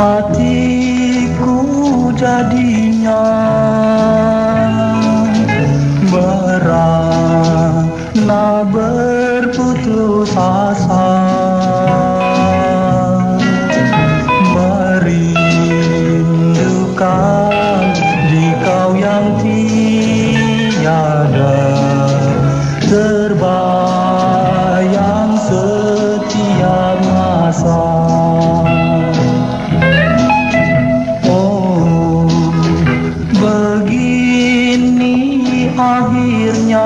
hatiku jadinya berana berputus asa. Merindukan akhirnya